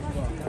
I'm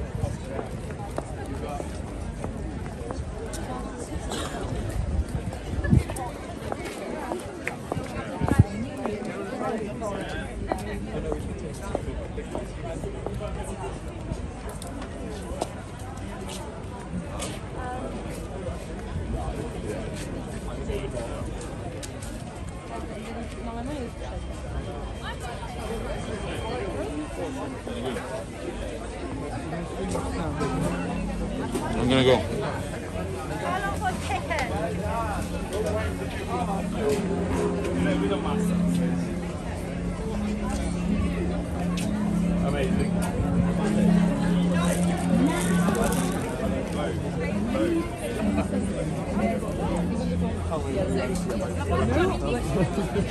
gonna go. Amazing.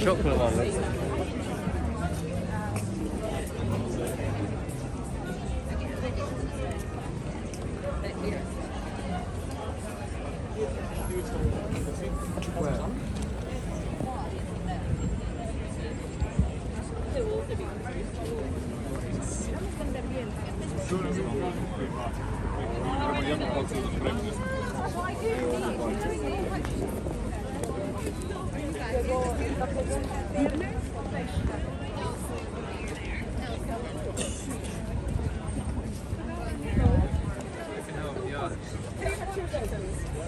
Chocolate one.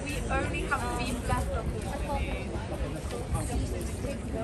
We only have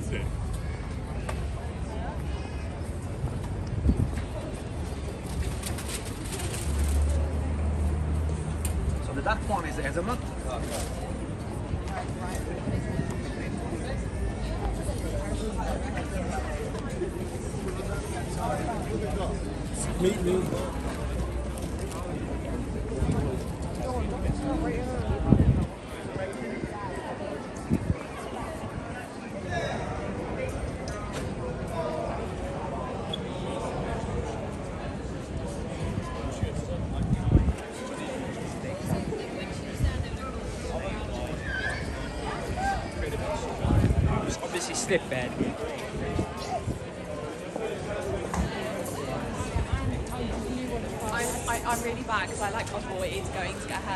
So the dark one is hazelnut. Meet me. Slip bed. I'm, I, I'm really bad because I like avoid going to get hair